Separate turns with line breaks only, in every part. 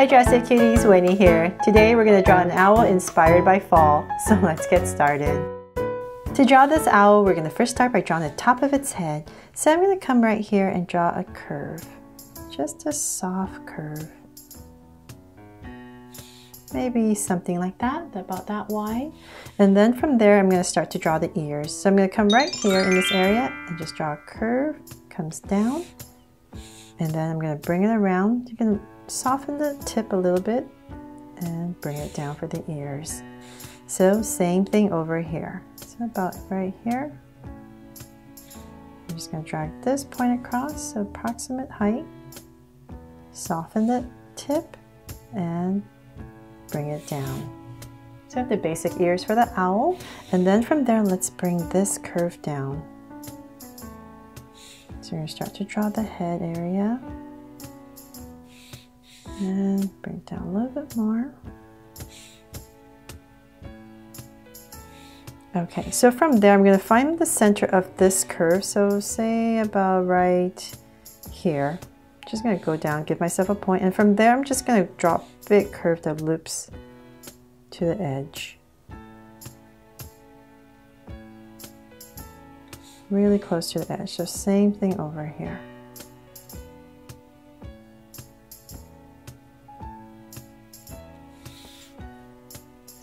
Hi Draw So Cuties, Wennie here. Today we're going to draw an owl inspired by fall, so let's get started. To draw this owl, we're going to first start by drawing the top of its head. So I'm going to come right here and draw a curve. Just a soft curve. Maybe something like that, about that wide. And then from there, I'm going to start to draw the ears. So I'm going to come right here in this area and just draw a curve, comes down. And then I'm going to bring it around. You can soften the tip a little bit and bring it down for the ears. So same thing over here. So about right here. I'm just going to drag this point across, so approximate height. Soften the tip and bring it down. So I have the basic ears for the owl. And then from there, let's bring this curve down. So you're going to start to draw the head area. And bring it down a little bit more. Okay, so from there, I'm going to find the center of this curve. So say about right here. Just going to go down, give myself a point, and from there, I'm just going to drop big curve that loops to the edge. Really close to the edge. So same thing over here.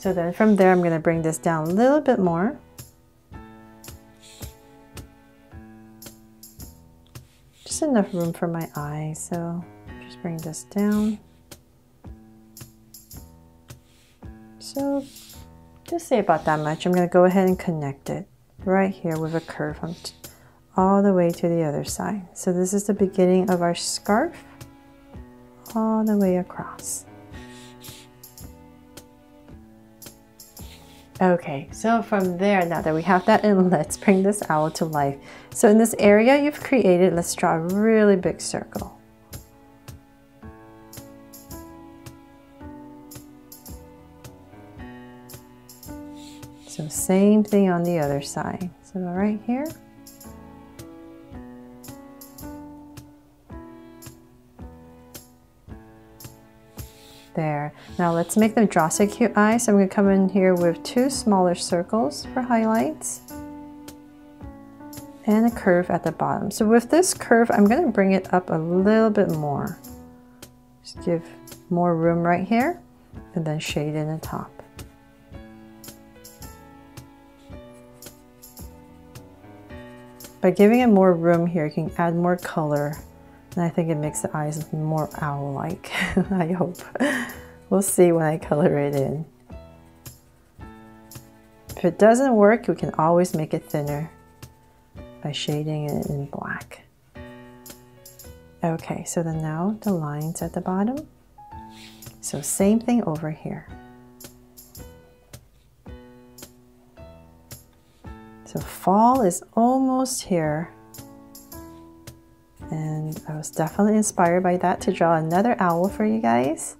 So then from there, I'm going to bring this down a little bit more. Just enough room for my eye, so just bring this down. So just say about that much. I'm going to go ahead and connect it right here with a curve all the way to the other side. So this is the beginning of our scarf all the way across. Okay, so from there, now that we have that in, let's bring this owl to life. So in this area you've created, let's draw a really big circle. So same thing on the other side. So right here. There. Now let's make them draw so cute eyes. So I'm going to come in here with two smaller circles for highlights and a curve at the bottom. So with this curve, I'm going to bring it up a little bit more. Just give more room right here and then shade in the top. By giving it more room here, you can add more color and I think it makes the eyes more owl-like, I hope. We'll see when I color it in. If it doesn't work, we can always make it thinner by shading it in black. Okay, so then now the lines at the bottom. So same thing over here. So fall is almost here. And I was definitely inspired by that to draw another owl for you guys.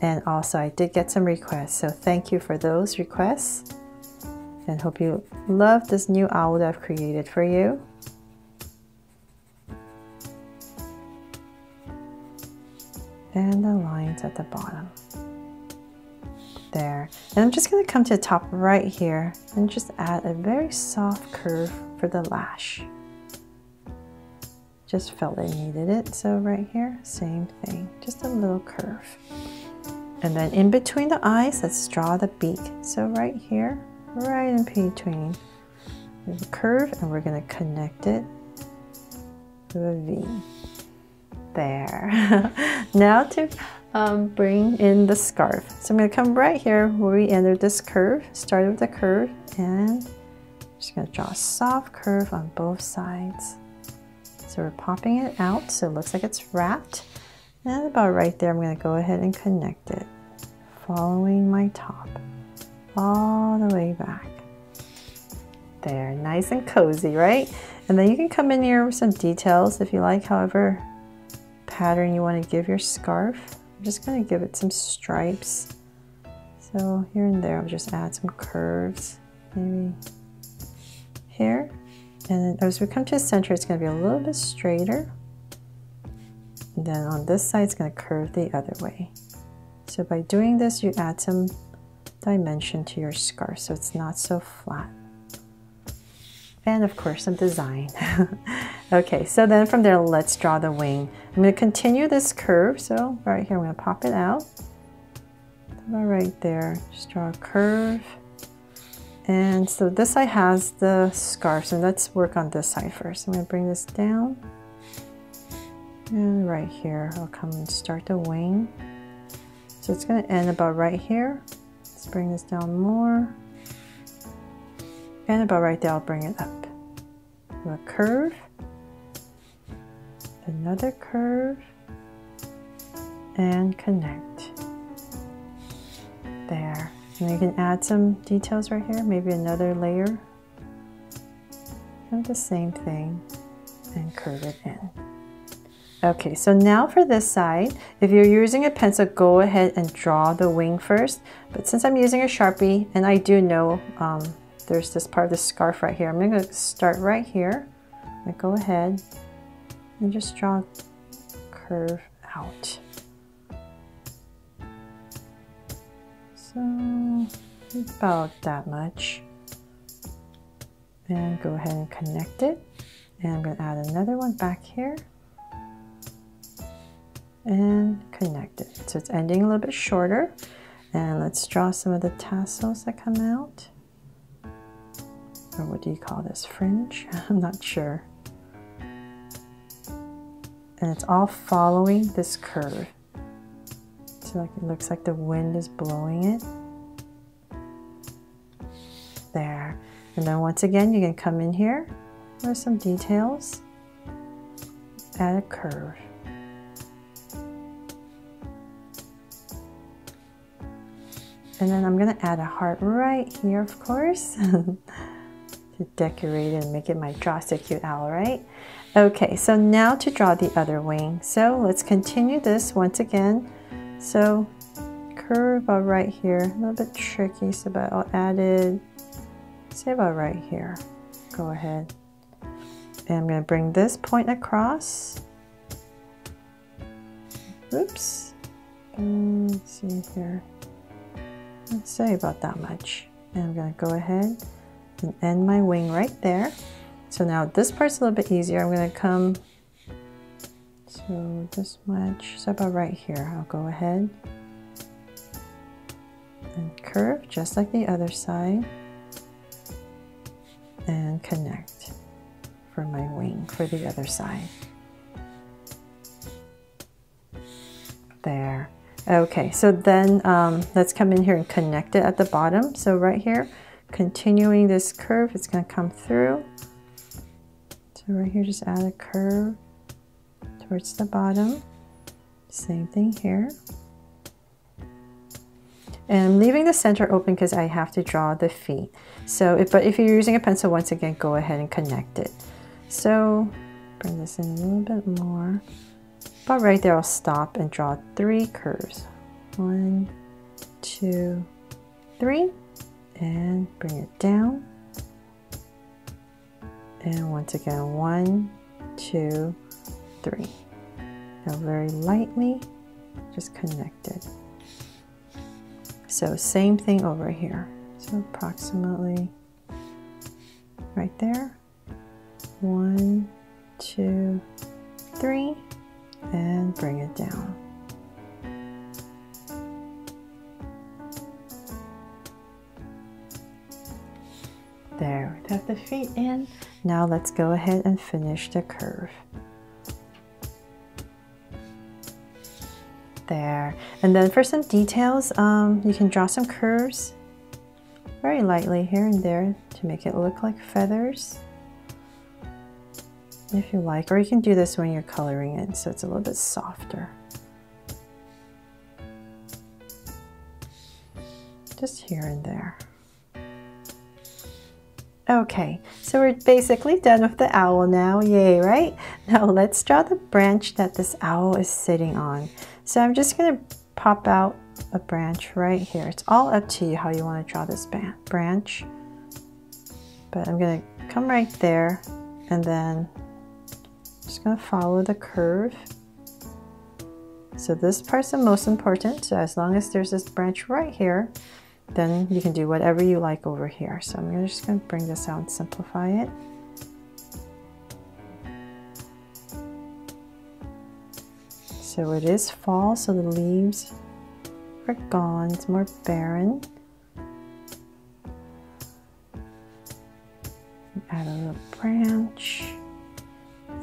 And also I did get some requests, so thank you for those requests. And hope you love this new owl that I've created for you. And the lines at the bottom. There. And I'm just going to come to the top right here and just add a very soft curve for the lash. Just felt I needed it. So right here, same thing, just a little curve. And then in between the eyes, let's draw the beak. So right here, right in between, there's a curve and we're gonna connect it to a V. There. now to um, bring in the scarf. So I'm gonna come right here where we entered this curve, start with the curve and just gonna draw a soft curve on both sides. So we're popping it out so it looks like it's wrapped. And about right there, I'm going to go ahead and connect it, following my top all the way back. There, nice and cozy, right? And then you can come in here with some details if you like, however pattern you want to give your scarf. I'm just going to give it some stripes. So here and there, I'll just add some curves, maybe here and as we come to the center, it's going to be a little bit straighter. And then on this side, it's going to curve the other way. So by doing this, you add some dimension to your scarf so it's not so flat. And of course, some design. okay, so then from there, let's draw the wing. I'm going to continue this curve. So right here, I'm going to pop it out. About right there, just draw a curve. And so this side has the scarf, so let's work on this side first. I'm to bring this down. And right here, I'll come and start the wing. So it's going to end about right here. Let's bring this down more. And about right there, I'll bring it up. Do a curve. Another curve. And connect. There. And you can add some details right here, maybe another layer. And the same thing and curve it in. Okay, so now for this side, if you're using a pencil, go ahead and draw the wing first. But since I'm using a Sharpie, and I do know um, there's this part of the scarf right here, I'm gonna start right here. I go ahead and just draw a curve out. So about that much. And go ahead and connect it. And I'm gonna add another one back here and connect it. So it's ending a little bit shorter. And let's draw some of the tassels that come out. Or what do you call this? Fringe? I'm not sure. And it's all following this curve. So like it looks like the wind is blowing it. There. And then once again, you can come in here There's some details. Add a curve. And then I'm gonna add a heart right here, of course, to decorate it and make it my Draw So Cute owl, right? Okay, so now to draw the other wing. So let's continue this once again. So curve about right here, a little bit tricky, so but I'll add it, say about right here. Go ahead. And I'm gonna bring this point across. Oops. Um, let's see here let's say about that much. And I'm gonna go ahead and end my wing right there. So now this part's a little bit easier. I'm gonna come so this much, so about right here. I'll go ahead and curve just like the other side and connect for my wing for the other side. There. Okay, so then um, let's come in here and connect it at the bottom. So right here, continuing this curve, it's gonna come through. So right here, just add a curve towards the bottom. Same thing here. And I'm leaving the center open because I have to draw the feet. So, if, but if you're using a pencil, once again, go ahead and connect it. So, bring this in a little bit more. But right there, I'll stop and draw three curves. One, two, three, and bring it down. And once again, one, two, three. Now very lightly, just connect it. So same thing over here. So approximately right there. One, two, three, and bring it down. There, we have the feet in. Now let's go ahead and finish the curve. There. And then for some details, um, you can draw some curves very lightly here and there to make it look like feathers if you like, or you can do this when you're coloring it so it's a little bit softer. Just here and there. Okay, so we're basically done with the owl now, yay, right? Now let's draw the branch that this owl is sitting on. So I'm just gonna pop out a branch right here. It's all up to you how you wanna draw this branch. But I'm gonna come right there and then just going to follow the curve So this part's the most important. So as long as there's this branch right here, then you can do whatever you like over here. So I'm just going to bring this out and simplify it. So it is fall, so the leaves are gone. It's more barren. Add a little branch.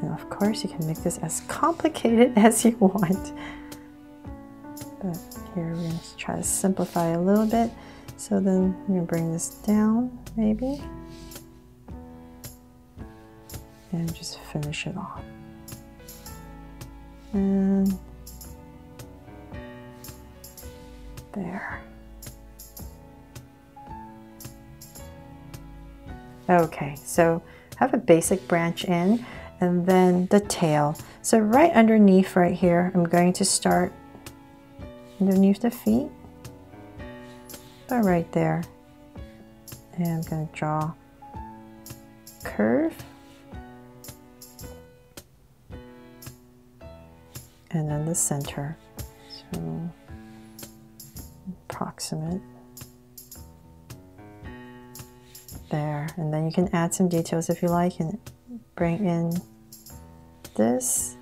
And of course you can make this as complicated as you want. But here we're going to try to simplify a little bit. So then I'm going to bring this down maybe. And just finish it off. And there. Okay, so have a basic branch in and then the tail. So right underneath right here, I'm going to start underneath the feet, but right there. And I'm going to draw curve. And then the center. So approximate. There, and then you can add some details if you like and bring in this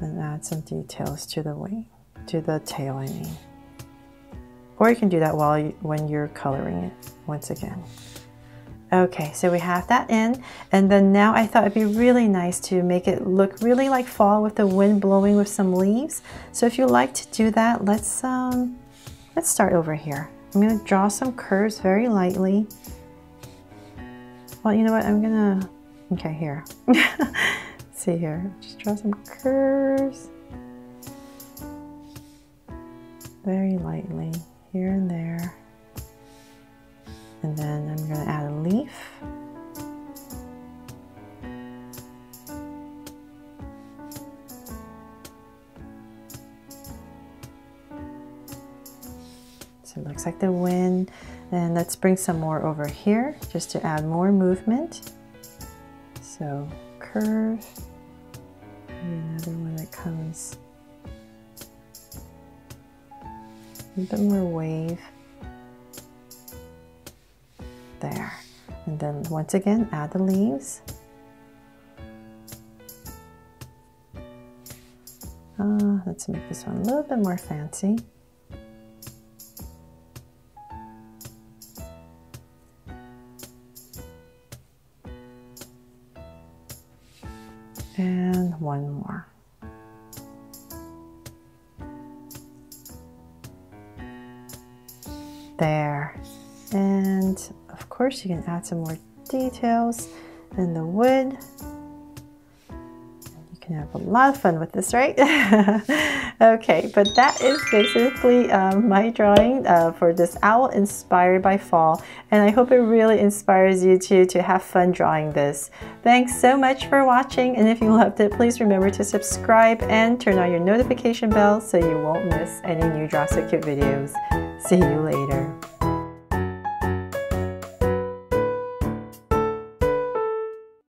and add some details to the wing, to the tail I mean. Or you can do that while you, when you're coloring it once again. Okay, so we have that in, and then now I thought it'd be really nice to make it look really like fall with the wind blowing with some leaves. So if you like to do that, let's um, let's start over here. I'm gonna draw some curves very lightly. Well, you know what? I'm gonna okay here. see here, just draw some curves very lightly here and there. And then I'm going to add a leaf. So it looks like the wind. And let's bring some more over here just to add more movement. So curve. another one that comes a bit more wave there. And then once again, add the leaves. Uh, let's make this one a little bit more fancy. And one more. There. Course, you can add some more details in the wood. You can have a lot of fun with this, right? okay, but that is basically um, my drawing uh, for this owl inspired by fall. And I hope it really inspires you to, to have fun drawing this. Thanks so much for watching. And if you loved it, please remember to subscribe and turn on your notification bell so you won't miss any new Draw So Cute videos. See you later.